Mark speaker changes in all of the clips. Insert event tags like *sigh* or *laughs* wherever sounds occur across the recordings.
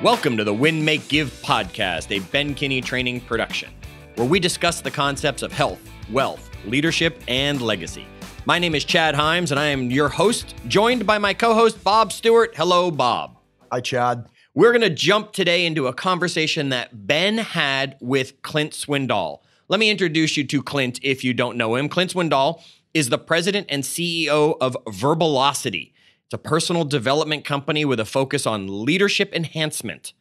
Speaker 1: Welcome to the Win Make Give podcast, a Ben Kinney training production, where we discuss the concepts of health, wealth, leadership, and legacy. My name is Chad Hyams, and I am your host, joined by my co host, Bob Stewart. Hello, Bob.
Speaker 2: Hi, Chad.
Speaker 1: We're going to jump today into a conversation that Ben had with Clint Swindall. Let me introduce you to Clint if you don't know him. Clint Swindall is the president and CEO of Verbalocity. It's a personal development company with a focus on leadership enhancement.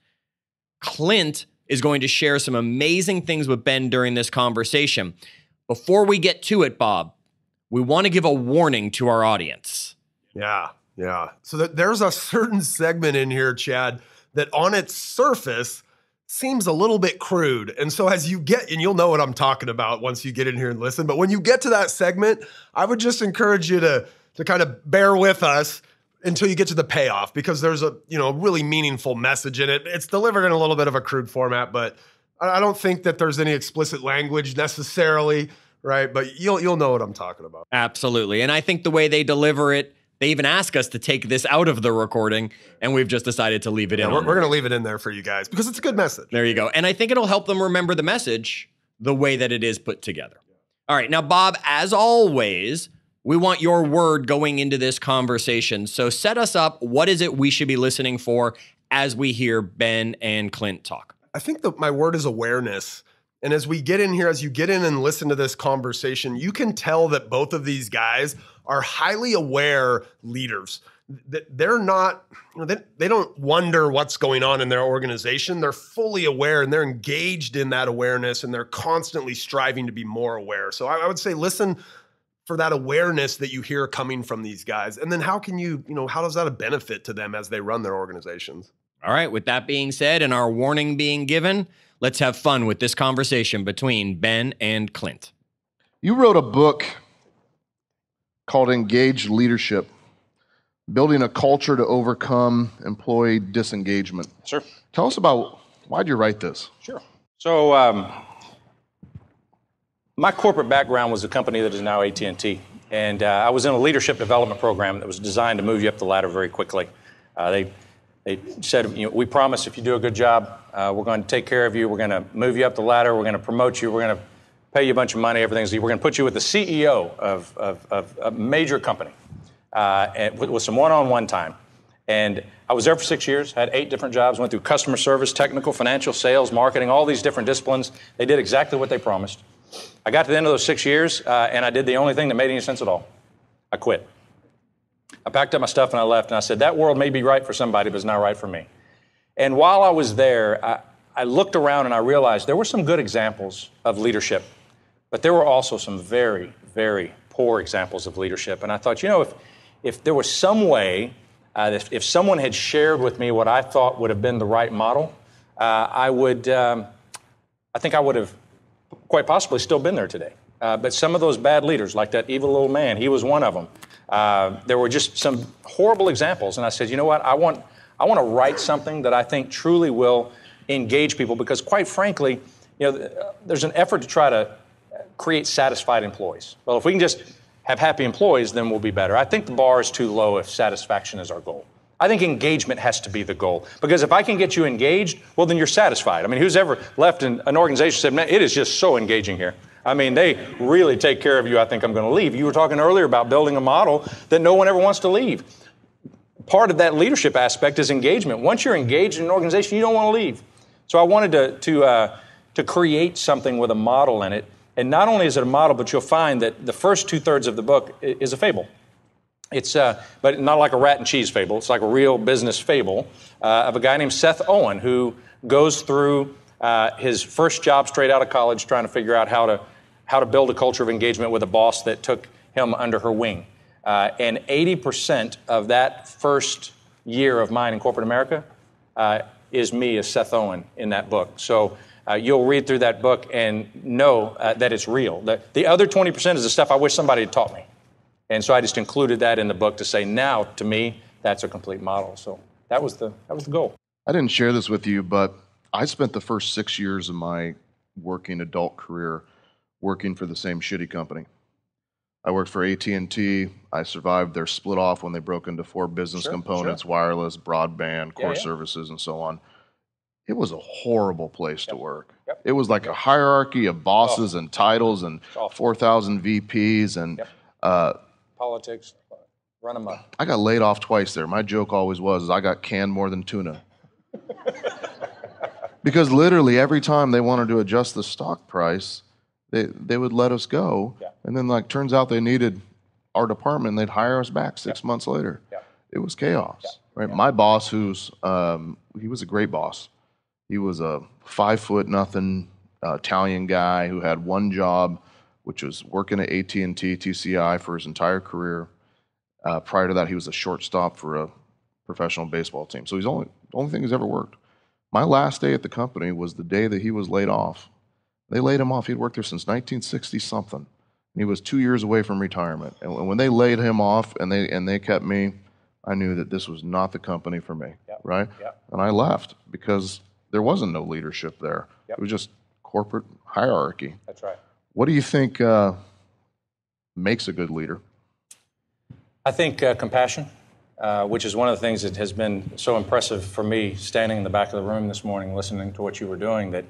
Speaker 1: Clint is going to share some amazing things with Ben during this conversation. Before we get to it, Bob, we want to give a warning to our audience.
Speaker 2: Yeah, yeah. So there's a certain segment in here, Chad, that on its surface seems a little bit crude. And so as you get, and you'll know what I'm talking about once you get in here and listen, but when you get to that segment, I would just encourage you to to kind of bear with us until you get to the payoff because there's a you know really meaningful message in it. It's delivered in a little bit of a crude format, but I don't think that there's any explicit language necessarily, right? But you'll you'll know what I'm talking about.
Speaker 1: Absolutely. And I think the way they deliver it they even ask us to take this out of the recording, and we've just decided to leave it
Speaker 2: yeah,
Speaker 1: in.
Speaker 2: We're, we're going to leave it in there for you guys because it's a good message.
Speaker 1: There you go. And I think it'll help them remember the message the way that it is put together. All right. Now, Bob, as always, we want your word going into this conversation. So set us up. What is it we should be listening for as we hear Ben and Clint talk?
Speaker 2: I think that my word is awareness. And as we get in here, as you get in and listen to this conversation, you can tell that both of these guys are highly aware leaders. That they're not, you know, they, they don't wonder what's going on in their organization. They're fully aware and they're engaged in that awareness and they're constantly striving to be more aware. So I, I would say listen for that awareness that you hear coming from these guys. And then how can you, you know, how does that a benefit to them as they run their organizations?
Speaker 1: All right, with that being said and our warning being given, let's have fun with this conversation between Ben and Clint.
Speaker 3: You wrote a book called Engaged Leadership Building a Culture to Overcome Employee Disengagement.
Speaker 4: Sure.
Speaker 3: Tell us about why'd you write this?
Speaker 4: Sure. So, um, my corporate background was a company that is now AT&T, and uh, I was in a leadership development program that was designed to move you up the ladder very quickly. Uh, they they said, you know, we promise if you do a good job, uh, we're going to take care of you. We're going to move you up the ladder. We're going to promote you. We're going to pay you a bunch of money. Everything's. We're going to put you with the CEO of, of, of a major company, uh, and with, with some one-on-one time. And I was there for six years. Had eight different jobs. Went through customer service, technical, financial, sales, marketing, all these different disciplines. They did exactly what they promised. I got to the end of those six years, uh, and I did the only thing that made any sense at all. I quit. I packed up my stuff and I left, and I said, That world may be right for somebody, but it's not right for me. And while I was there, I, I looked around and I realized there were some good examples of leadership, but there were also some very, very poor examples of leadership. And I thought, you know, if, if there was some way, uh, if, if someone had shared with me what I thought would have been the right model, uh, I would, um, I think I would have quite possibly still been there today. Uh, but some of those bad leaders, like that evil little man, he was one of them. Uh, there were just some horrible examples, and I said, you know what? I want I want to write something that I think truly will engage people because, quite frankly, you know, there's an effort to try to create satisfied employees. Well, if we can just have happy employees, then we'll be better. I think the bar is too low if satisfaction is our goal. I think engagement has to be the goal because if I can get you engaged, well, then you're satisfied. I mean, who's ever left in an organization said, "Man, it is just so engaging here." I mean, they really take care of you. I think I'm going to leave. You were talking earlier about building a model that no one ever wants to leave. Part of that leadership aspect is engagement. Once you're engaged in an organization, you don't want to leave. So I wanted to, to, uh, to create something with a model in it. And not only is it a model, but you'll find that the first two thirds of the book is a fable. It's, uh, but not like a rat and cheese fable. It's like a real business fable uh, of a guy named Seth Owen who goes through uh, his first job straight out of college trying to figure out how to how to build a culture of engagement with a boss that took him under her wing. Uh, and 80% of that first year of mine in corporate America uh, is me as Seth Owen in that book. So uh, you'll read through that book and know uh, that it's real. The, the other 20% is the stuff I wish somebody had taught me. And so I just included that in the book to say, now to me, that's a complete model. So that was the, that was the goal.
Speaker 3: I didn't share this with you, but I spent the first six years of my working adult career working for the same shitty company. I worked for AT&T. I survived their split off when they broke into four business
Speaker 4: Sure,
Speaker 3: components,
Speaker 4: sure.
Speaker 3: wireless, broadband, core
Speaker 4: Yeah, yeah.
Speaker 3: services, and so on. it was a horrible place to work. It was like a hierarchy of bosses and titles and 4,000 VPs. And uh,
Speaker 4: Politics, run them up.
Speaker 3: I got laid off twice there. My joke always was I got canned more than tuna. *laughs* because literally every time they wanted to adjust the stock price, they, they would let us go.
Speaker 4: Yeah.
Speaker 3: And then like turns out they needed our department and they'd hire us back six months later.
Speaker 4: Yeah.
Speaker 3: It was chaos. Right. My boss who's um, he was a great boss. He was a five foot nothing uh, Italian guy who had one job, which was working at AT and T TCI for his entire career. Uh, prior to that, he was a shortstop for a professional baseball team. So he's only the only thing he's ever worked. My last day at the company was the day that he was laid off. They laid him off. He'd worked there since 1960 something. And he was two years away from retirement. And when- when they laid him off and they and they kept me, I knew that this was not the company for me.
Speaker 4: Yep.
Speaker 3: Right?
Speaker 4: Yep.
Speaker 3: And I left because there wasn't no leadership there.
Speaker 4: Yep.
Speaker 3: It was just corporate hierarchy.
Speaker 4: That's right.
Speaker 3: What do you think uh, makes a good leader?
Speaker 4: I think uh, compassion, uh, which is one of the things that has been so impressive for me standing in the back of the room this morning, listening to what you were doing. That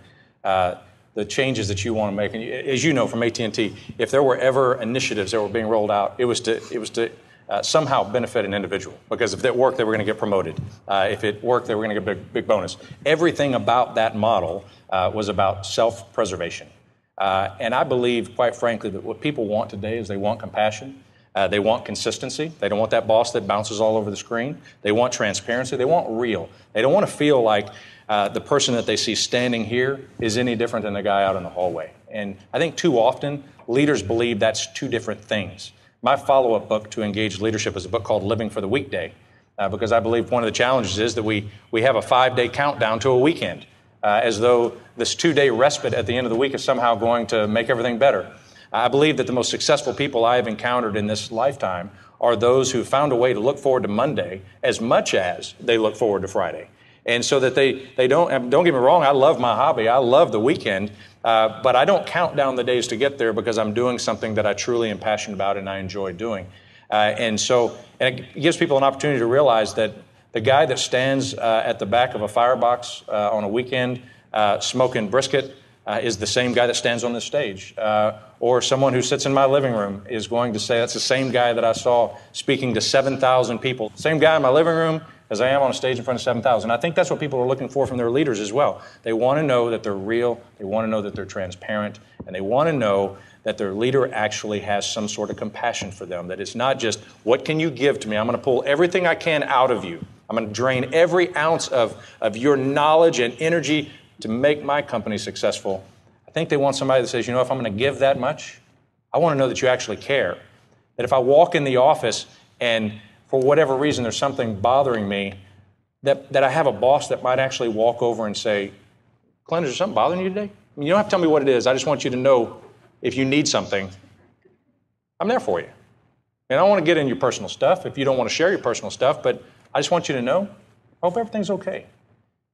Speaker 4: uh, the changes that you want to make, and as you know from AT&T, if there were ever initiatives that were being rolled out, it was to it was to uh, somehow benefit an individual. Because if it worked, they were going to get promoted. Uh, if it worked, they were going to get a big, big bonus. Everything about that model uh, was about self-preservation. Uh, and I believe, quite frankly, that what people want today is they want compassion. Uh, they want consistency. They don't want that boss that bounces all over the screen. They want transparency. They want real. They don't want to feel like uh, the person that they see standing here is any different than the guy out in the hallway. And I think too often leaders believe that's two different things. My follow up book to engage leadership is a book called Living for the Weekday, uh, because I believe one of the challenges is that we, we have a five day countdown to a weekend, uh, as though this two day respite at the end of the week is somehow going to make everything better. I believe that the most successful people I have encountered in this lifetime are those who found a way to look forward to Monday as much as they look forward to Friday. And so that they, they don't, don't get me wrong, I love my hobby. I love the weekend, uh, but I don't count down the days to get there because I'm doing something that I truly am passionate about and I enjoy doing. Uh, and so, and it gives people an opportunity to realize that the guy that stands uh, at the back of a firebox uh, on a weekend uh, smoking brisket uh, is the same guy that stands on this stage. Uh, or someone who sits in my living room is going to say, that's the same guy that I saw speaking to 7,000 people. Same guy in my living room as I am on a stage in front of 7,000. I think that's what people are looking for from their leaders as well. They want to know that they're real, they want to know that they're transparent, and they want to know that their leader actually has some sort of compassion for them. That it's not just, what can you give to me? I'm going to pull everything I can out of you. I'm going to drain every ounce of, of your knowledge and energy to make my company successful. I think they want somebody that says, you know, if I'm going to give that much, I want to know that you actually care. That if I walk in the office and for whatever reason there's something bothering me, that, that I have a boss that might actually walk over and say, Clint, is there something bothering you today? You don't have to tell me what it is. I just want you to know if you need something, I'm there for you. And I don't want to get in your personal stuff if you don't want to share your personal stuff, but I just want you to know I hope everything's okay.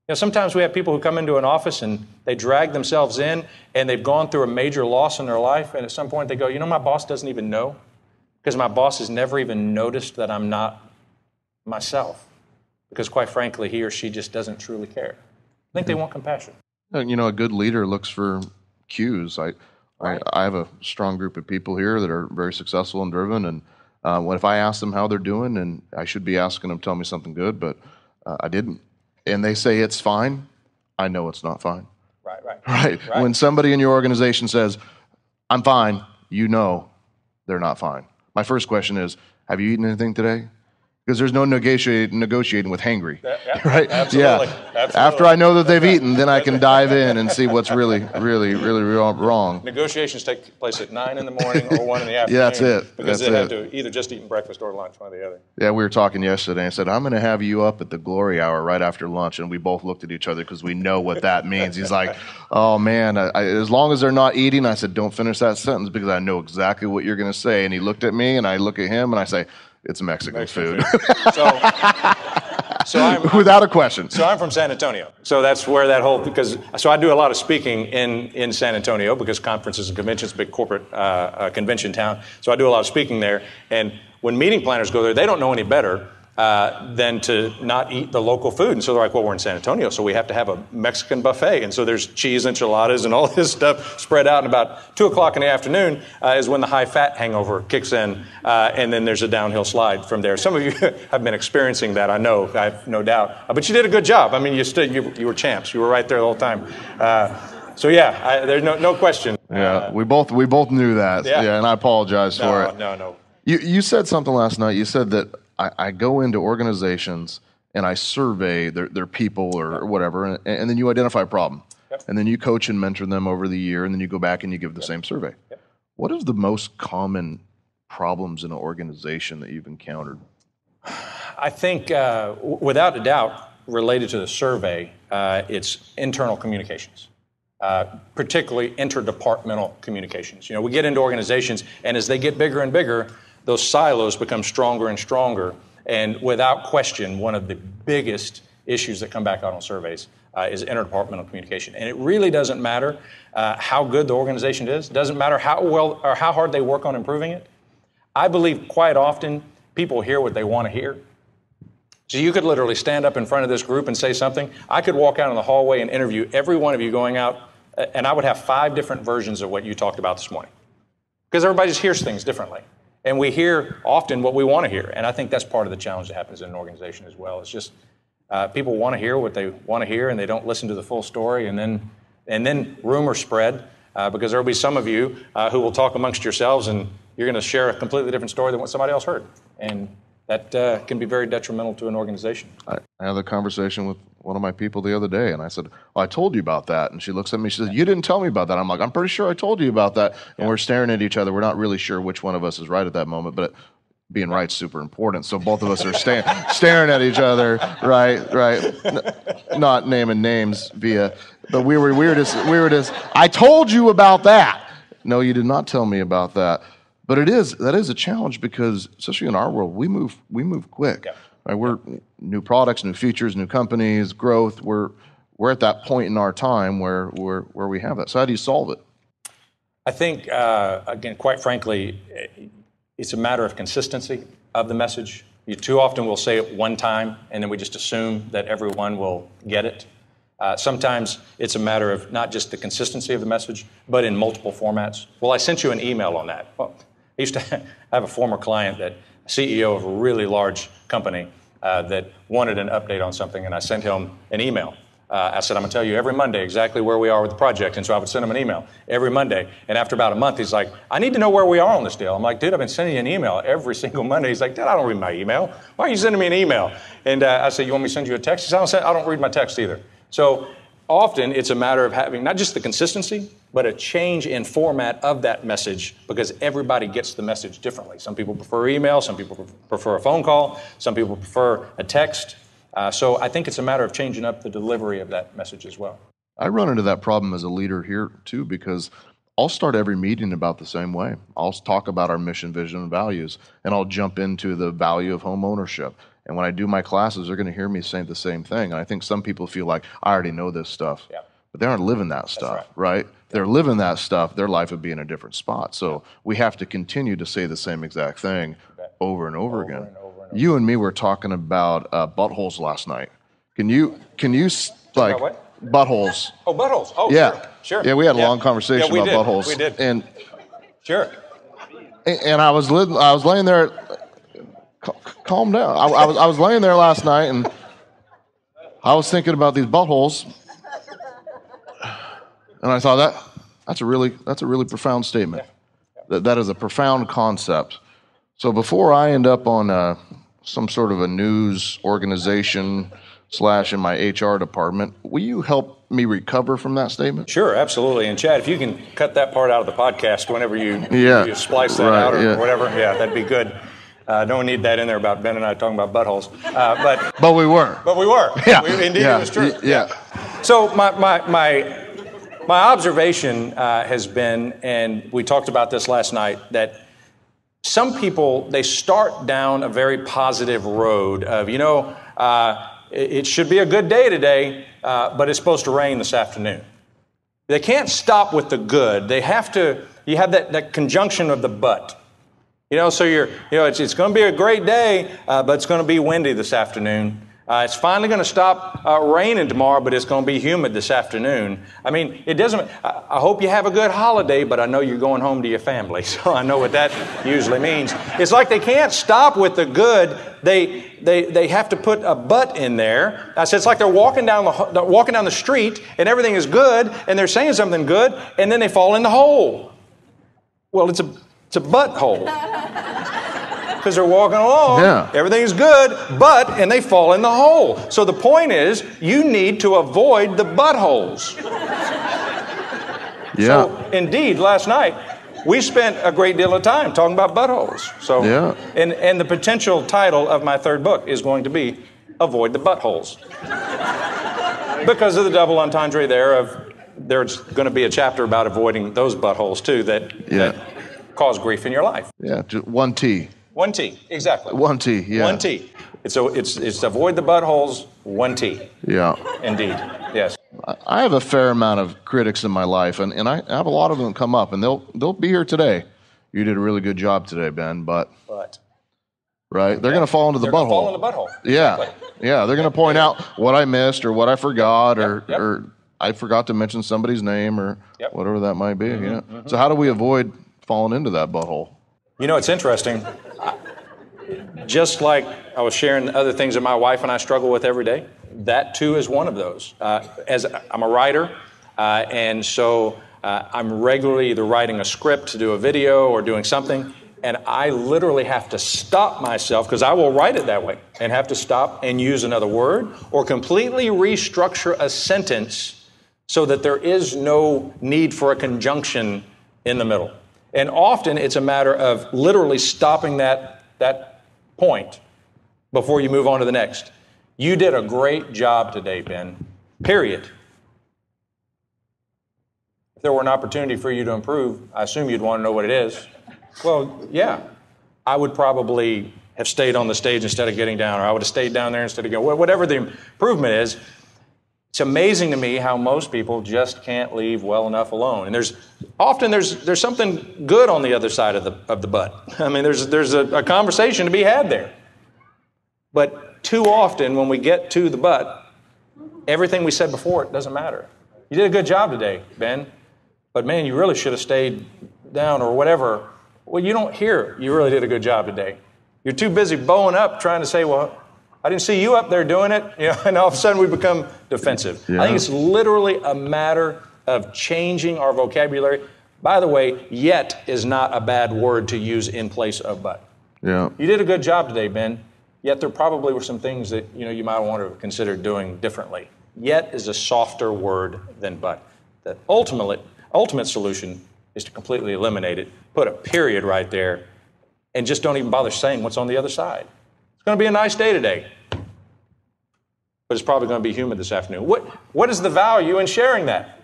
Speaker 4: You know, sometimes we have people who come into an office and they drag themselves in and they've gone through a major loss in their life, and at some point they go, You know, my boss doesn't even know because my boss has never even noticed that I'm not myself. Because quite frankly, he or she just doesn't truly care. I think they want compassion.
Speaker 3: Uh, You know, a good leader looks for cues. I, I, I have a strong group of people here that are very successful and driven, and uh, what if I ask them how they're doing, and I should be asking them tell me something good, but uh, I didn't, and they say it's fine, I know it's not fine.
Speaker 4: Right, right. *laughs*
Speaker 3: Right.
Speaker 4: Right.
Speaker 3: When somebody in your organization says, "I'm fine," you know they're not fine. My first question is, "Have you eaten anything today?" Because there's no negotiate, negotiating with hangry,
Speaker 4: yeah, *laughs*
Speaker 3: right?
Speaker 4: absolutely,
Speaker 3: Yeah.
Speaker 4: absolutely.
Speaker 3: After I know that they've eaten, then I can dive in and see what's really, really, really wrong- wrong.
Speaker 4: Negotiations take place at nine in the morning or one in the *laughs* afternoon.
Speaker 3: Yeah, that's it.
Speaker 4: Because
Speaker 3: That's
Speaker 4: they have to either just eaten breakfast or lunch, one or the other.
Speaker 3: Yeah, we were talking yesterday. I said, I'm going to have you up at the glory hour right after lunch. And we both looked at each other because we know what that *laughs* means. He's like, oh, man, I, I, as long as they're not eating, I said, don't finish that sentence because I know exactly what you're going to say. And he looked at me and I look at him and I say, it's Mexican, food. *laughs*
Speaker 4: So, so I'm, *laughs*
Speaker 3: Without a question.
Speaker 4: So I'm from San Antonio. So that's where that whole because so I do a lot of speaking in in San Antonio because conferences and conventions, big corporate uh, uh, convention town. So I do a lot of speaking there. And when meeting planners go there, they don't know any better uh, than to not eat the local food. And so they're like, well, we're in San Antonio, so we have to have a Mexican buffet. And so there's cheese enchiladas and all *laughs* this stuff spread out. And about 2 o'clock in the afternoon uh, is when the high fat hangover kicks in. Uh, and then there's a downhill slide from there. Some of you *laughs* have been experiencing that, I know, I have no doubt. Uh, but you did a good job. I mean, you, stood, you, you were champs. You were right there the whole time. Uh, so yeah, I, there's no, no question.
Speaker 3: Yeah, uh, we both we both knew that. Yeah, yeah and I apologize
Speaker 4: no,
Speaker 3: for it.
Speaker 4: No, no.
Speaker 3: You you said something last night. You said that I, I go into organizations and I survey their, their people or, or whatever, and, and, then you identify a problem. Yep. And then you coach and mentor them over the year, and then you go back and you give the yep. same survey. Yep. What is the most common problems in an organization that you've encountered?
Speaker 4: I think, uh, without a doubt, related to the survey, uh, it's internal communications. Uh, particularly interdepartmental communications. You know, we get into organizations, and as they get bigger and bigger, those silos become stronger and stronger. And without question, one of the biggest issues that come back out on surveys uh, is interdepartmental communication. And it really doesn't matter uh, how good the organization is, it doesn't matter how well or how hard they work on improving it. I believe quite often people hear what they want to hear. So you could literally stand up in front of this group and say something. I could walk out in the hallway and interview every one of you going out, uh, and I would have five different versions of what you talked about this morning. Because everybody just hears things differently. And we hear often what we want to hear. And I think that's part of the challenge that happens in an organization as well. It's just uh, people want to hear what they want to hear and they don't listen to the full story. And then, and then rumors spread uh, because there will be some of you uh, who will talk amongst yourselves and you're going to share a completely different story than what somebody else heard. And that uh, can be very detrimental to an organization.
Speaker 3: I, had a conversation with one of my people the other day, and I said, well, I told you about that. And she looks at me, she says, You didn't tell me about that. I'm like, I'm pretty sure I told you about that. And yeah. we're staring at each other. We're not really sure which one of us is right at that moment, but being right is super important. So both of us are sta- *laughs* staring at each other, right, right, N- not naming names via, but we were, we were just, we were just, I told you about that. No, you did not tell me about that. But it is, that is a challenge because, especially in our world, we move, we move quick. Yeah. Right? We're new products, new features, new companies, growth. We're we're at that point in our time where where where we have that. So how do you solve it?
Speaker 4: I think uh, again, quite frankly, it's a matter of consistency of the message. You too often will say it one time, and then we just assume that everyone will get it. Uh, sometimes it's a matter of not just the consistency of the message, but in multiple formats. Well, I sent you an email on that. Well, I used to *laughs* have a former client that CEO of a really large company uh, that wanted an update on something, and I sent him an email. Uh, I said, I'm going to tell you every Monday exactly where we are with the project. And so I would send him an email every Monday. And after about a month, he's like, I need to know where we are on this deal. I'm like, dude, I've been sending you an email every single Monday. He's like, dude, I don't read my email. Why are you sending me an email? And uh, I said, You want me to send you a text? He said, I don't, send, I don't read my text either. So often it's a matter of having not just the consistency, but a change in format of that message because everybody gets the message differently. Some people prefer email, some people prefer a phone call, some people prefer a text. Uh, so I think it's a matter of changing up the delivery of that message as well.
Speaker 3: I run into that problem as a leader here too because I'll start every meeting about the same way. I'll talk about our mission, vision, and values, and I'll jump into the value of home ownership. And when I do my classes, they're going to hear me say the same thing. And I think some people feel like I already know this stuff, yeah. but they aren't living that stuff, right? right? They're living that stuff. Their life would be in a different spot. So we have to continue to say the same exact thing over and over, over again. And over and over. You and me were talking about uh, buttholes last night. Can you can you like buttholes? *laughs*
Speaker 4: Oh, buttholes. Oh,
Speaker 3: yeah,
Speaker 4: sure. sure.
Speaker 3: Yeah, we had a yeah. long conversation
Speaker 4: yeah,
Speaker 3: about
Speaker 4: did.
Speaker 3: buttholes.
Speaker 4: We did.
Speaker 3: And
Speaker 4: sure.
Speaker 3: And I was I was laying there calm down. I, I, was I was laying there last night and I was thinking about these buttholes, and I thought that that's a really that's a really profound statement. That that is a profound concept. So before I end up on uh, some sort of a news organization slash in my HR department, will you help me recover from that statement?
Speaker 4: Sure, absolutely. And Chad, if you can cut that part out of the podcast whenever you, yeah, you splice that right, out or yeah. whatever, yeah, that'd be good. Uh, don't need that in there about Ben and I talking about buttholes. Uh, but
Speaker 3: but we were.
Speaker 4: But we were.
Speaker 3: Yeah.
Speaker 4: We, indeed,
Speaker 3: yeah.
Speaker 4: it was true.
Speaker 3: Yeah.
Speaker 4: So my my my my observation uh, has been, and we talked about this last night, that some people they start down a very positive road of you know uh, it, should be a good day today, uh, but it's supposed to rain this afternoon. They can't stop with the good. They have to. You have that, that conjunction of the but You know, so you're, you know, it's, it's going to be a great day, uh, but it's going to be windy this afternoon. Uh, it's finally going to stop uh, raining tomorrow, but it's going to be humid this afternoon. I mean, it doesn't. I, I, hope you have a good holiday, but I know you're going home to your family, *laughs* so I know what that usually means. It's like they can't stop with the good. They they they have to put a but in there. I said it's like they're walking down the walking down the street and everything is good, and they're saying something good, and then they fall in the hole. Well, it's a it's a butthole. *laughs* Because they're walking along.
Speaker 3: Yeah.
Speaker 4: Everything's good, but, and they fall in the hole. So the point is, you need to avoid the buttholes.
Speaker 3: Yeah.
Speaker 4: So, indeed, last night, we spent a great deal of time talking about buttholes. So,
Speaker 3: Yeah.
Speaker 4: and, and the potential title of my third book is going to be Avoid the Buttholes. because of the double entendre there of there's going to be a chapter about avoiding those buttholes too that,
Speaker 3: Yeah.
Speaker 4: that cause grief in your life.
Speaker 3: yeah. Just one T.
Speaker 4: One T, exactly.
Speaker 3: One T. Yeah.
Speaker 4: One T. It's, it's, it's avoid the buttholes, one T.
Speaker 3: Yeah.
Speaker 4: Indeed. Yes.
Speaker 3: I have a fair amount of critics in my life, and, and I have a lot of them come up, and they'll they'll be here today. You did a really good job today, Ben. But
Speaker 4: But
Speaker 3: right, they're going to fall into the
Speaker 4: they're
Speaker 3: butthole.
Speaker 4: fall in the butthole.
Speaker 3: Yeah,
Speaker 4: Exactly.
Speaker 3: yeah. They're going to point out what I missed or what I forgot or
Speaker 4: yep.
Speaker 3: or I forgot to mention somebody's name or
Speaker 4: Yep. Mm-hmm,
Speaker 3: whatever that might be. yeah. So how do we avoid falling into that butthole?
Speaker 4: You know, it's interesting. Just like I was sharing other things that my wife and I struggle with every day, that too is one of those. Uh, as I'm a writer, uh, and so uh, I'm regularly either writing a script to do a video or doing something, and I literally have to stop myself because I will write it that way and have to stop and use another word or completely restructure a sentence so that there is no need for a conjunction in the middle. And often it's a matter of literally stopping that, that point before you move on to the next. You did a great job today, Ben. Period. If there were an opportunity for you to improve, I assume you'd want to know what it is. Well, yeah. I would probably have stayed on the stage instead of getting down, or I would have stayed down there instead of going, whatever the improvement is. It's amazing to me how most people just can't leave well enough alone. And there's often there's there's something good on the other side of the of the butt. I mean, there's there's a, a conversation to be had there. But too often when we get to the butt, everything we said before it doesn't matter. You did a good job today, Ben, but man, you really should have stayed down or whatever. Well, you don't hear you really did a good job today. You're too busy bowing up trying to say, well, I didn't see you up there doing it, *laughs* you know, and all of a sudden we become defensive. I think it's literally a matter of changing our vocabulary. By the way, yet is not a bad word to use in place of but.
Speaker 3: Yeah.
Speaker 4: You did a good job today, Ben. Yet there probably were some things that you know you might want to consider doing differently. Yet is a softer word than but. The ultimate ultimate solution is to completely eliminate it, put a period right there, and just don't even bother saying what's on the other side. It's going to be a nice day today, but it's probably going to be humid this afternoon. What what is the value in sharing that?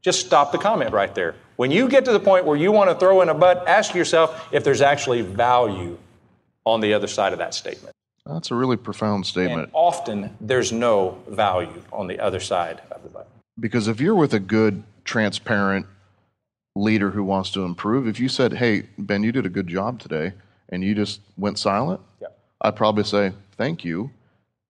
Speaker 4: Just stop the comment right there. When you get to the point where you want to throw in a butt, ask yourself if there's actually value on the other side of that statement.
Speaker 3: That's a really profound
Speaker 4: And
Speaker 3: statement.
Speaker 4: often there's no value on the other side of the but.
Speaker 3: Because if you're with a good, transparent leader who wants to improve, if you said, "Hey, Ben, you did a good job today," and you just went silent. I'd probably say, "Thank you,"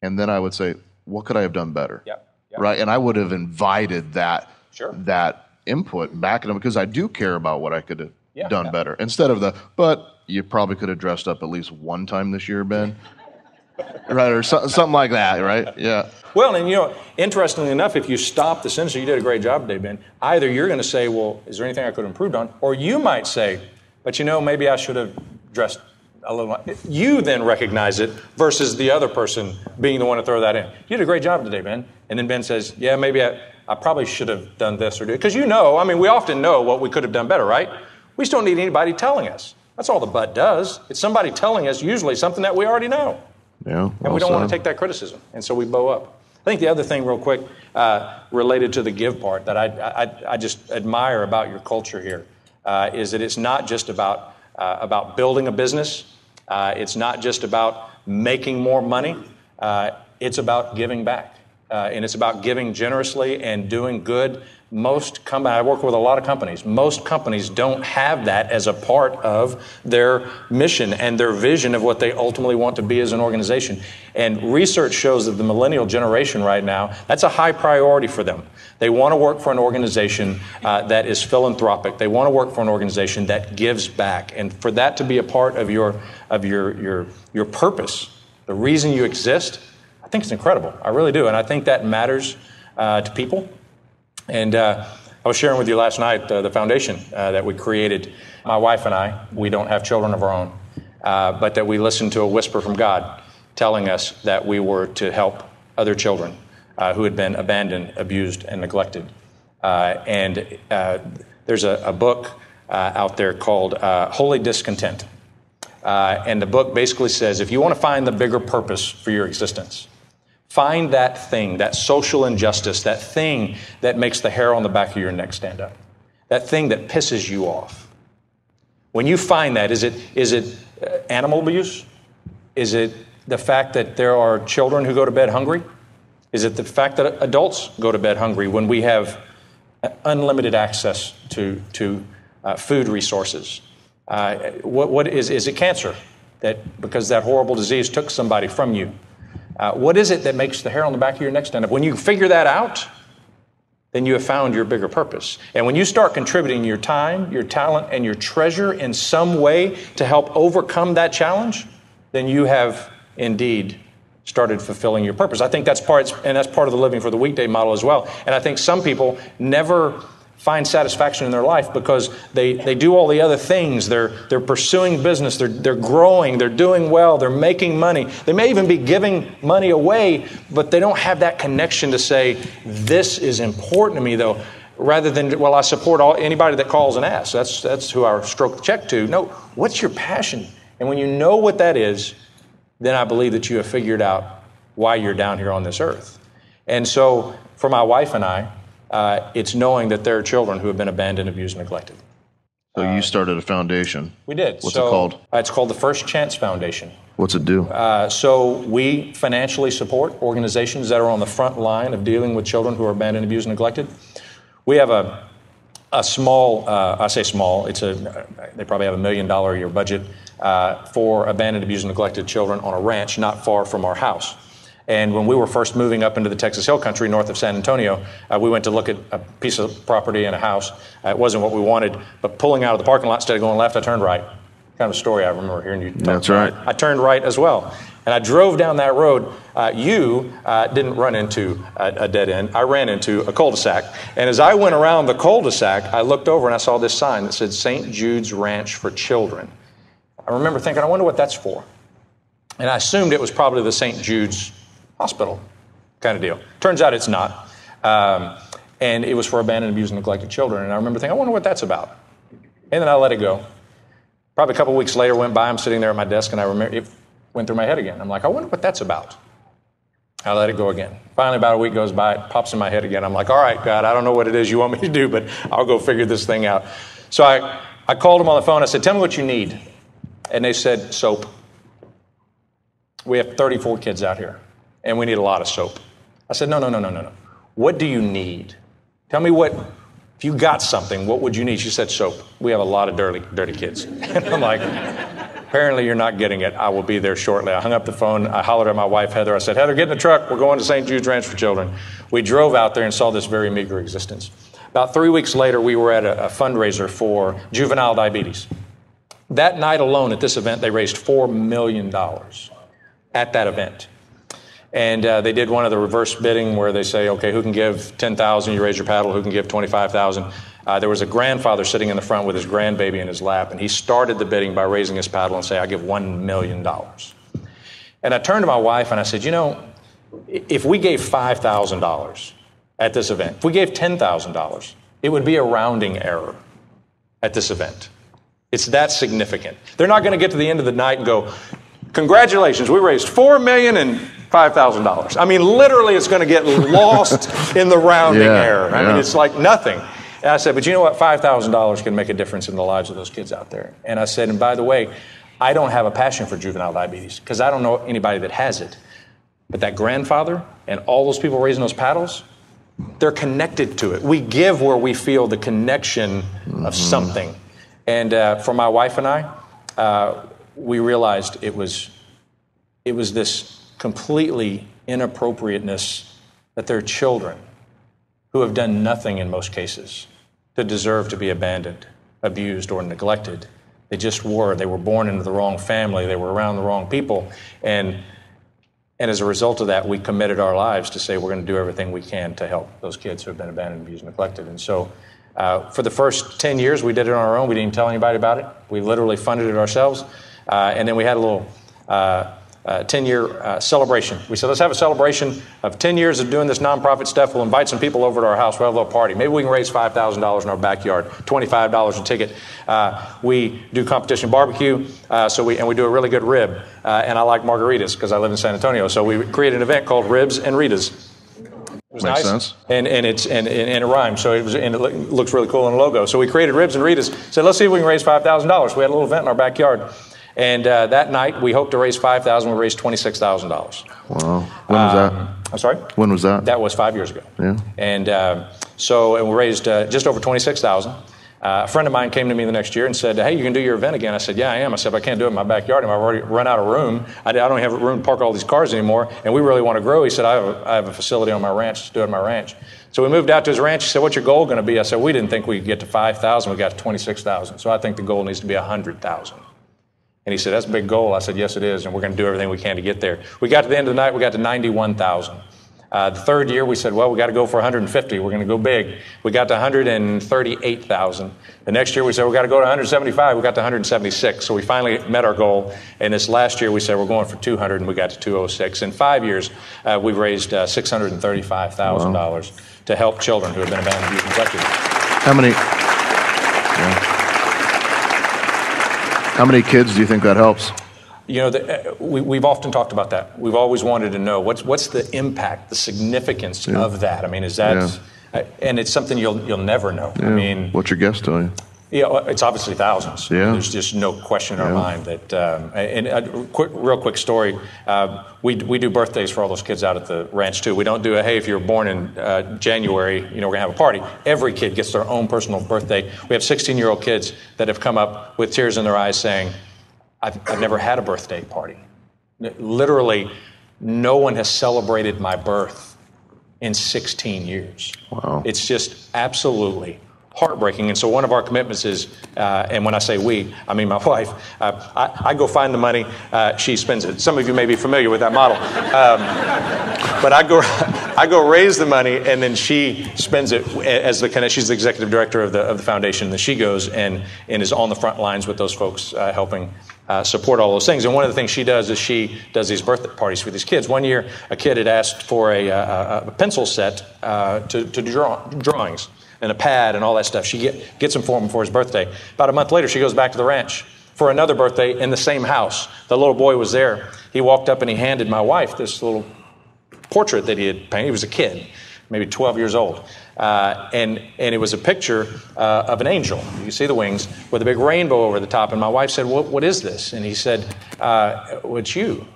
Speaker 3: and then I would say, "What could I have done better?"
Speaker 4: Yep. Yep.
Speaker 3: Right, and I would have invited that
Speaker 4: Sure.
Speaker 3: that input back at them because I do care about what I could have
Speaker 4: Yeah,
Speaker 3: done
Speaker 4: yeah.
Speaker 3: better instead of the. But you probably could have dressed up at least one time this year, Ben. *laughs* right, or so, something like that, right? Yeah.
Speaker 4: Well, and you know, interestingly enough, if you stop the sentence, you did a great job today, Ben. Either you're going to say, "Well, is there anything I could have improved on?" or you might say, "But you know, maybe I should have dressed a little." You then recognize it versus the other person being the one to throw that in. You did a great job today, Ben. And then Ben says, "Yeah, maybe I, I probably should have done this or do because you know, I mean, we often know what we could have done better, right? We just don't need anybody telling us. That's all the but does. It's somebody telling us usually something that we already know.
Speaker 3: Yeah.
Speaker 4: And we don't want to take that criticism. And so we bow up. I think the other thing, real quick, uh, related to the give part that I, I, I just admire about your culture here uh, is that it's not just about, uh, about building a business, uh, it's not just about making more money, uh, it's about giving back. Uh, and it's about giving generously and doing good Most com- I work with a lot of companies. Most companies don't have that as a part of their mission and their vision of what they ultimately want to be as an organization. And research shows that the millennial generation right now, that's a high priority for them. They want to work for an organization uh, that is philanthropic. They want to work for an organization that gives back. And for that to be a part of your of your your your purpose, the reason you exist, I think it's incredible. I really do, and I think that matters uh, to people. And uh, I was sharing with you last night uh, the foundation uh, that we created. My wife and I, we don't have children of our own, uh, but that we listened to a whisper from God telling us that we were to help other children uh, who had been abandoned, abused, and neglected. Uh, and there's a, a book out there called Holy Discontent. and the book basically says if you want to find the bigger purpose for your existence, Find that thing, that social injustice, that thing that makes the hair on the back of your neck stand up, that thing that pisses you off. When you find that, is it, is it uh, animal abuse? Is it the fact that there are children who go to bed hungry? Is it the fact that adults go to bed hungry when we have unlimited access to, to uh, food resources? Uh, what, what is, is it cancer? That because that horrible disease took somebody from you? Uh, what is it that makes the hair on the back of your neck stand up? When you figure that out, then you have found your bigger purpose. And when you start contributing your time, your talent, and your treasure in some way to help overcome that challenge, then you have indeed started fulfilling your purpose. I think that's part, and that's part of the living for the weekday model as well. And I think some people never find satisfaction in their life because they, they do all the other things. They're, they're pursuing business, they're, they're growing, they're doing well, they're making money. They may even be giving money away, but they don't have that connection to say, This is important to me, though. Rather than, well, I support all, anybody that calls and asks. That's, that's who I stroke the check to. No, what's your passion? And when you know what that is, then I believe that you have figured out why you're down here on this earth. And so, for my wife and I, uh, it's knowing that there are children who have been abandoned, abused, and neglected.
Speaker 3: So you started a foundation.
Speaker 4: We did.
Speaker 3: What's
Speaker 4: so,
Speaker 3: it called?
Speaker 4: Uh, it's called the First Chance Foundation.
Speaker 3: What's it do?
Speaker 4: Uh, so we financially support organizations that are on the front line of dealing with children who are abandoned, abused, and neglected. We have a a small, uh, I say small, it's a, they probably have a million dollar a year budget uh, for abandoned, abused, and neglected children on a ranch not far from our house. And when we were first moving up into the Texas Hill Country north of San Antonio, uh, we went to look at a piece of property and a house. Uh, it wasn't what we wanted, but pulling out of the parking lot instead of going left, I turned right. Kind of a story I remember hearing you talk
Speaker 3: That's
Speaker 4: about.
Speaker 3: right.
Speaker 4: I turned right as well. And I drove down that road. Uh, you uh, didn't run into a, a, dead end. I ran into a cul-de-sac. And as I went around the cul-de-sac, I looked over and I saw this sign that said St. Jude's Ranch for Children. I remember thinking, I wonder what that's for. And I assumed it was probably the St. Jude's hospital kind of deal. Turns out it's not. Um, and it was for abandoned, abused, and neglected children. And I remember thinking, I wonder what that's about. And then I let it go. Probably a couple weeks later went by, I'm sitting there at my desk, and I remember it went through my head again. I'm like, I wonder what that's about. I let it go again. Finally, about a week goes by, it pops in my head again. I'm like, all right, God, I don't know what it is you want me to do, but I'll go figure this thing out. So I, I called them on the phone. I said, tell me what you need. And they said, soap. We have 34 kids out here and we need a lot of soap. I said, no, no, no, no, no, no. What do you need? Tell me what, if you got something, what would you need? She said, soap. We have a lot of dirty, dirty kids. *laughs* And I'm like, apparently you're not getting it. I will be there shortly. I hung up the phone. I hollered at my wife, Heather. I said, Heather, get in the truck. We're going to St. Jude's Ranch for Children. We drove out there and saw this very meager existence. About three weeks later, we were at a, a fundraiser for juvenile diabetes. That night alone at this event, they raised $4 million at that event. And uh, they did one of the reverse bidding where they say, okay, who can give 10,000? You raise your paddle. Who can give 25,000? Uh, there was a grandfather sitting in the front with his grandbaby in his lap, and he started the bidding by raising his paddle and say, I give $1 million. And I turned to my wife and I said, you know, if we gave $5,000 at this event, if we gave $10,000, it would be a rounding error at this event. It's that significant. They're not going to get to the end of the night and go, congratulations, we raised $4 million and $5,000. I mean, literally, it's going to get lost in the rounding
Speaker 3: Yeah,
Speaker 4: error. I mean, it's like nothing. And I said, but you know what? $5,000 can make a difference in the lives of those kids out there. And I said, and by the way, I don't have a passion for juvenile diabetes because I don't know anybody that has it. But that grandfather and all those people raising those paddles, they're connected to it. We give where we feel the connection mm-hmm. of something. And uh, for my wife and I, uh, we realized it was, it was this completely inappropriateness that their children, who have done nothing in most cases to deserve to be abandoned, abused, or neglected, they just were. They were born into the wrong family. They were around the wrong people. And, and as a result of that, we committed our lives to say we're going to do everything we can to help those kids who have been abandoned, abused, and neglected. And so uh, for the first 10 years, we did it on our own. We didn't tell anybody about it. We literally funded it ourselves. Uh, and then we had a little uh, uh, 10 year uh, celebration. We said, let's have a celebration of 10 years of doing this nonprofit stuff. We'll invite some people over to our house. We'll have a little party. Maybe we can raise $5,000 in our backyard, $25 a ticket. Uh, we do competition barbecue, uh, so we, and we do a really good rib. Uh, and I like margaritas because I live in San Antonio. So we created an event called Ribs and Ritas.
Speaker 3: It was Makes nice. sense.
Speaker 4: And, and, it's, and, and it rhymes, so it, was, and it looks really cool in the logo. So we created Ribs and Ritas, said, let's see if we can raise $5,000. We had a little event in our backyard. And uh, that night, we hoped to raise five thousand. We raised twenty six thousand dollars.
Speaker 3: Wow! When was that?
Speaker 4: Um, I'm sorry.
Speaker 3: When was that?
Speaker 4: That was five years ago.
Speaker 3: Yeah.
Speaker 4: And uh, so, and we raised uh, just over twenty six thousand. Uh, a friend of mine came to me the next year and said, "Hey, you can do your event again." I said, "Yeah, I am." I said, "I can't do it in my backyard. I've already run out of room. I, I don't have room to park all these cars anymore, and we really want to grow." He said, "I have a, I have a facility on my ranch. Let's do it at my ranch." So we moved out to his ranch. He said, "What's your goal going to be?" I said, "We didn't think we could get to five thousand. We got to twenty six thousand. So I think the goal needs to be a hundred thousand. And he said, That's a big goal. I said, Yes, it is. And we're going to do everything we can to get there. We got to the end of the night, we got to 91,000. Uh, the third year, we said, well, we got to go for 150. We're going to go big. We got to 138,000. The next year, we said, we got to go to 175. We got to 176. So we finally met our goal. And this last year, we said, we're going for 200, and we got to 206. In five years, uh, we've raised uh, $635,000 wow. to help children who have been abandoned, abused, neglected.
Speaker 3: How many? How many kids do you think that helps?
Speaker 4: You know, the, uh, we, have often talked about that. We've always wanted to know what's what's the impact, the significance yeah. of that. I mean, is that, yeah. uh, and it's something you'll you'll never know. Yeah. I mean,
Speaker 3: what's your guess tell you?
Speaker 4: Yeah, it's obviously thousands.
Speaker 3: Yeah.
Speaker 4: There's just no question in our mind that. Um, and a quick, real quick story. Uh, we, we do birthdays for all those kids out at the ranch too. We don't do a hey if you're born in uh, January, you know we're gonna have a party. Every kid gets their own personal birthday. We have 16 year old kids that have come up with tears in their eyes saying, "I've, I've never had a birthday party. Literally, no one has celebrated my birth in 16 years.
Speaker 3: Wow.
Speaker 4: It's just absolutely heartbreaking. And so one of our commitments is, uh, and when I say we, I mean my *laughs* wife, uh, I, I, go find the money, uh, she spends it. Some of you may be familiar with that model. Um, but I go, *laughs* I go raise the money, and then she spends it as the kind of, she's the executive director of the, of the foundation. Then she goes and, and is on the front lines with those folks uh, helping uh, support all those things. And one of the things she does is she does these birthday parties for these kids. One year, a kid had asked for a, a, a pencil set uh, to, to draw drawings and a pad and all that stuff. She get, gets him for him for his birthday. About a month later, she goes back to the ranch for another birthday in the same house. The little boy was there. He walked up and he handed my wife this little portrait that he had painted. He was a kid, maybe 12 years old. Uh, and, and it was a picture uh, of an angel. You see the wings with a big rainbow over the top. And my wife said, What, what is this? And he said, uh, It's you.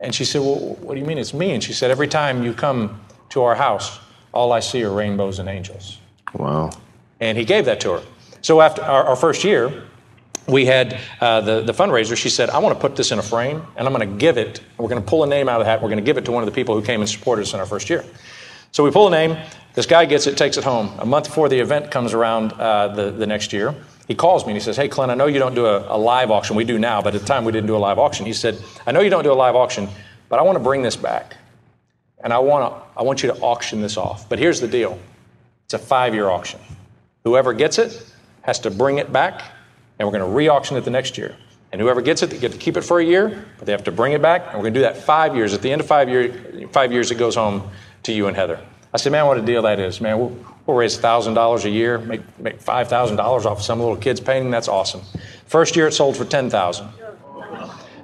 Speaker 4: And she said, Well, what do you mean it's me? And she said, Every time you come to our house, all I see are rainbows and angels.
Speaker 3: Wow.
Speaker 4: And he gave that to her. So after our, our first year, we had uh, the, the fundraiser. She said, I want to put this in a frame and I'm going to give it. We're going to pull a name out of the hat. We're going to give it to one of the people who came and supported us in our first year. So we pull a name. This guy gets it, takes it home. A month before the event comes around uh, the, the next year, he calls me and he says, Hey, Clint, I know you don't do a, a live auction. We do now, but at the time we didn't do a live auction. He said, I know you don't do a live auction, but I want to bring this back and I want, to, I want you to auction this off. But here's the deal it's a five year auction. Whoever gets it has to bring it back, and we're going to re auction it the next year. And whoever gets it, they get to keep it for a year, but they have to bring it back, and we're going to do that five years. At the end of five, year, five years, it goes home to you and Heather. I said, man, what a deal that is, man. We'll, we'll raise $1,000 a year, make, make $5,000 off of some little kid's painting. That's awesome. First year, it sold for 10000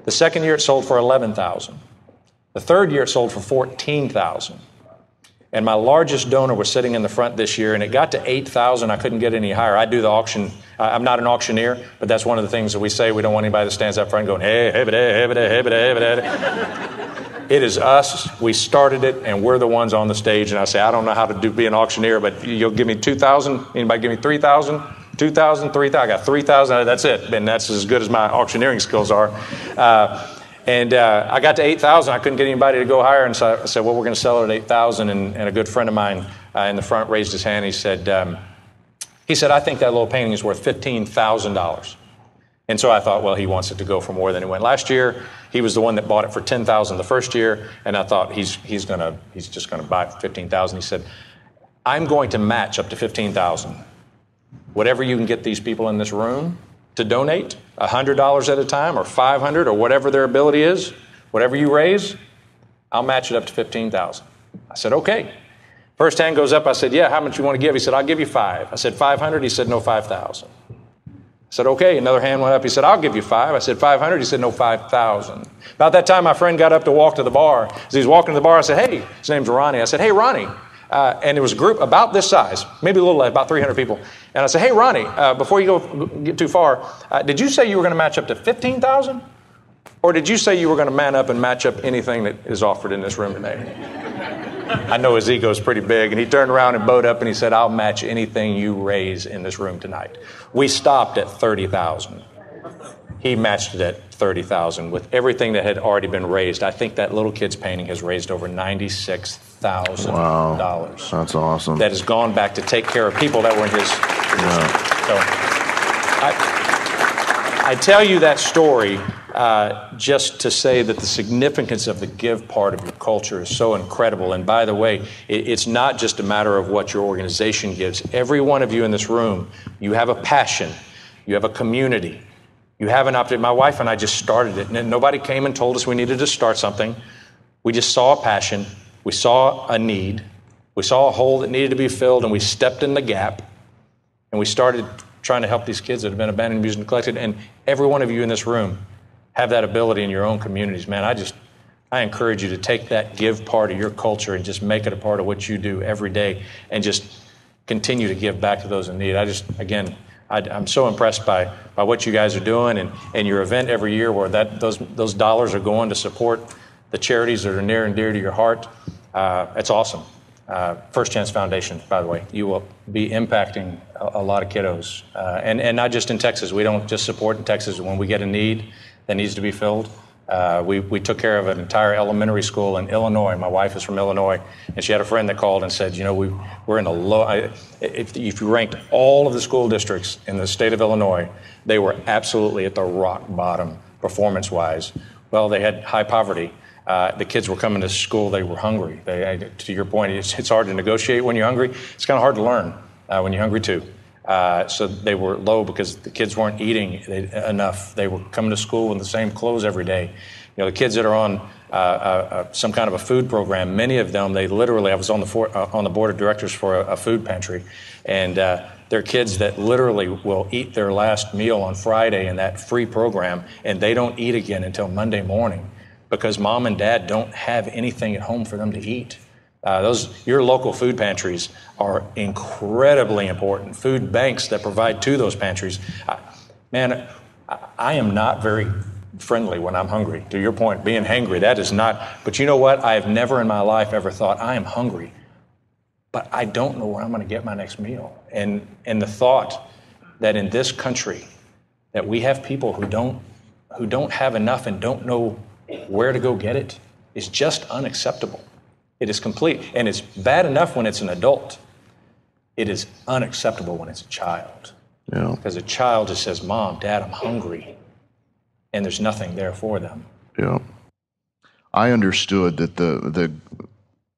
Speaker 4: The second year, it sold for 11000 the third year it sold for 14,000. And my largest donor was sitting in the front this year, and it got to 8,000. I couldn't get any higher. I do the auction. I'm not an auctioneer, but that's one of the things that we say. We don't want anybody that stands up front going, hey, hey, hey, hey, hey, hey, hey. It is us. We started it, and we're the ones on the stage. And I say, I don't know how to do be an auctioneer, but you'll give me two thousand. Anybody give me three thousand? 2,000, 3,000. I got 3,000. That's it. And that's as good as my auctioneering skills are. Uh, and uh, I got to 8,000. I couldn't get anybody to go higher. And so I said, well, we're going to sell it at 8,000. And, and, a good friend of mine uh, in the front raised his hand. He said, um, he said, I think that little painting is worth $15,000. And so I thought, well, he wants it to go for more than it went last year. He was the one that bought it for 10,000 the first year. And I thought he's, he's, gonna, he's just going to buy it for 15,000. He said, I'm going to match up to 15,000 whatever you can get these people in this room to donate, $100 at a time or 500 or whatever their ability is, whatever you raise, I'll match it up to 15,000. I said, okay. First hand goes up. I said, yeah, how much you want to give? He said, I'll give you five. I said, 500? He said, no, 5,000. I said, okay. Another hand went up. He said, I'll give you five. I said, 500? He said, no, 5,000. About that time, my friend got up to walk to the bar. As he was walking to the bar, I said, hey, his name's Ronnie. I said, hey, Ronnie, uh, and it was a group about this size, maybe a little less, about 300 people. And I said, hey, Ronnie, uh, before you go get too far, uh, did you say you were going to match up to 15,000? Or did you say you were going to man up and match up anything that is offered in this room today? I know his ego is pretty big. And he turned around and bowed up and he said, I'll match anything you raise in this room tonight. We stopped at 30,000. He matched it at 30,000 with everything that had already been raised. I think that little kid's painting has raised over 96 thousand
Speaker 3: wow.
Speaker 4: dollars.
Speaker 3: That's awesome.
Speaker 4: That has gone back to take care of people that were in his. Yeah. So I, I tell you that story uh, just to say that the significance of the give part of your culture is so incredible. And by the way, it, it's not just a matter of what your organization gives. Every one of you in this room, you have a passion, you have a community, you have an opportunity. My wife and I just started it, and nobody came and told us we needed to start something. We just saw a passion we saw a need, we saw a hole that needed to be filled, and we stepped in the gap, and we started trying to help these kids that have been abandoned, abused, and neglected. And every one of you in this room have that ability in your own communities. Man, I just I encourage you to take that give part of your culture and just make it a part of what you do every day, and just continue to give back to those in need. I just again. I, am so impressed by, by what you guys are doing and, and your event every year where that, those, those dollars are going to support the charities that are near and dear to your heart. Uh, it's awesome. Uh, First Chance Foundation, by the way, you will be impacting a, a lot of kiddos, uh, and and not just in Texas. We don't just support in Texas. When we get a need that needs to be filled, uh, we we took care of an entire elementary school in Illinois. My wife is from Illinois, and she had a friend that called and said, you know, we we're in a low. I, if if you ranked all of the school districts in the state of Illinois, they were absolutely at the rock bottom performance-wise. Well, they had high poverty uh, the kids were coming to school, they were hungry. They, to your point, it's, it's, hard to negotiate when you're hungry. It's kind of hard to learn uh, when you're hungry too. Uh, so they were low because the kids weren't eating enough. They were coming to school in the same clothes every day. You know, the kids that are on uh, uh, uh, some kind of a food program, many of them, they literally, I was on the, for, on the board of directors for a, a food pantry, and they're kids that literally will eat their last meal on Friday in that free program, and they don't eat again until Monday morning because mom and dad don't have anything at home for them to eat. Uh, those your local food pantries are incredibly important. Food banks that provide to those pantries. I, man, I, I am not very friendly when I'm hungry. To your point, being hangry, that is not. But you know what? I have never in my life ever thought I am hungry, but I don't know where I'm going to get my next meal. And and the thought that in this country that we have people who don't who don't have enough and don't know where to go get it is just unacceptable. It is complete. And it's bad enough when it's an adult. It is unacceptable when it's a child.
Speaker 3: Yeah.
Speaker 4: Because a child just says, Mom, Dad, I'm hungry. And there's nothing there for them.
Speaker 3: Yeah. I understood that the, the,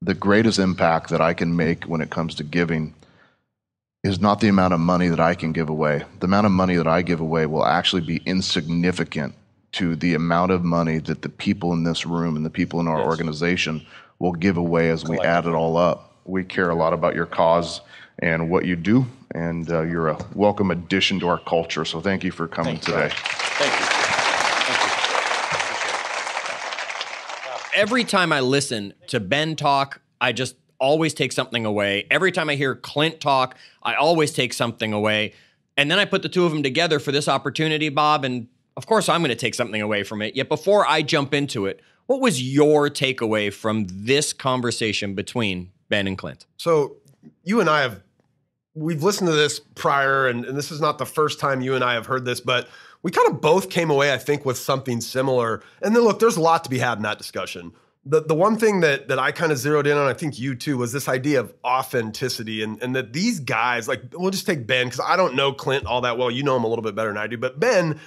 Speaker 3: the greatest impact that I can make when it comes to giving is not the amount of money that I can give away. The amount of money that I give away will actually be insignificant to the amount of money that the people in this room and the people in our yes. organization will give away as we add it all up. We care a lot about your cause and what you do, and uh, you're a welcome addition to our culture. So thank you for coming
Speaker 4: thank
Speaker 3: today.
Speaker 4: Thank you.
Speaker 1: Every time I listen to Ben talk, I just always take something away. Every time I hear Clint talk, I always take something away. And then I put the two of them together for this opportunity, Bob, and of course, I'm going to take something away from it. Yet before I jump into it, what was your takeaway from this conversation between Ben and Clint?
Speaker 2: So you and I have we've listened to this prior, and, and, this is not the first time you and I have heard this, but we kind of both came away, I think, with something similar. And then look, there's a lot to be had in that discussion. The, the one thing that that I kind of zeroed in on, I think you too, was this idea of authenticity and, and that these guys, like we'll just take Ben, because I don't know Clint all that well. You know him a little bit better than I do, but Ben,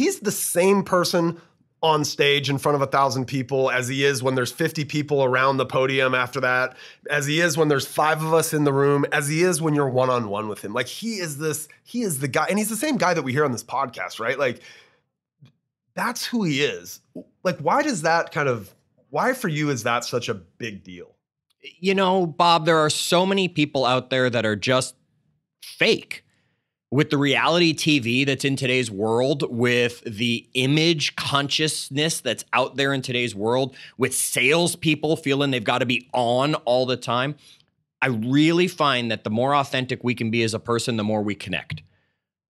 Speaker 2: he's the same person on stage in front of a thousand people as he is when there's 50 people around the podium after that, as he is when there's five of us in the room, as he is when you're one on one with him. Like he is this, he is the guy, and he's the same guy that we hear on this podcast, right? Like that's who he is. Like, why does that kind of, why for you is that such a big deal?
Speaker 1: You know, Bob, there are so many people out there that are just fake with the reality TV that's in today's world, with the image consciousness that's out there in today's world, with salespeople feeling they've got to be on all the time, I really find that the more authentic we can be as a person, the more we connect.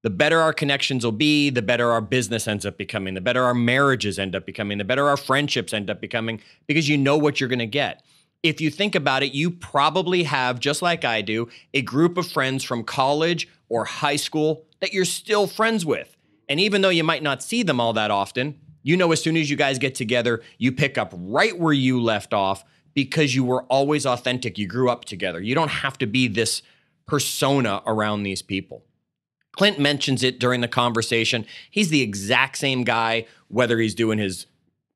Speaker 1: The better our connections will be, the better our business ends up becoming, the better our marriages end up becoming, the better our friendships end up becoming, because you know what you're going to get if you think about it, you probably have, just like I do, a group of friends from college or high school that you're still friends with. And even though you might not see them all that often, you know, as soon as you guys get together, you pick up right where you left off because you were always authentic. You grew up together. You don't have to be this persona around these people. Clint mentions it during the conversation. He's the exact same guy, whether he's doing his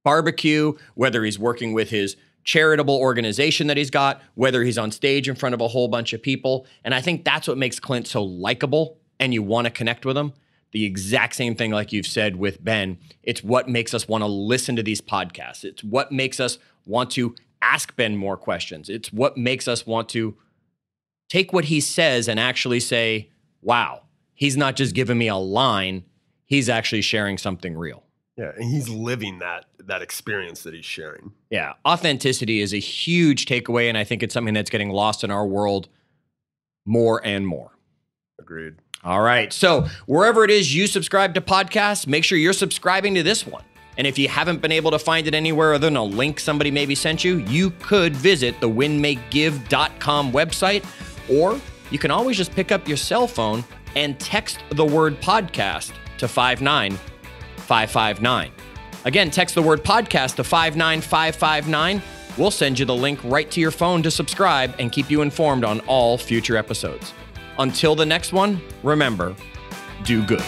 Speaker 1: barbecue, whether he's working with his charitable organization that he's got, whether he's on stage in front of a whole bunch of people. And I think that's what makes Clint so likable and you want to connect with him. The exact same thing, like you've said with Ben. It's what makes us want to listen to these podcasts. It's what makes us want to ask Ben more questions. It's what makes us want to take what he says and actually say, wow, he's not just giving me a line, he's actually sharing something real.
Speaker 2: Yeah, and he's living that that experience that he's sharing.
Speaker 1: Yeah, authenticity is a huge takeaway, and I think it's something that's getting lost in our world more and more.
Speaker 2: Agreed.
Speaker 1: All right, so wherever it is you subscribe to podcasts, make sure you're subscribing to this one. And if you haven't been able to find it anywhere other than a link somebody maybe sent you, you could visit the winmakegive.com website, or you can always just pick up your cell phone and text the word podcast to 59 559. Again, text the word podcast to 59559. We'll send you the link right to your phone to subscribe and keep you informed on all future episodes. Until the next one, remember do good.